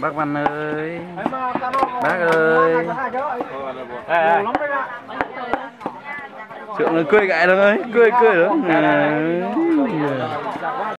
bác Văn ơi bác ơi Trượng ơi cười gãi luôn ơi cười cười đó.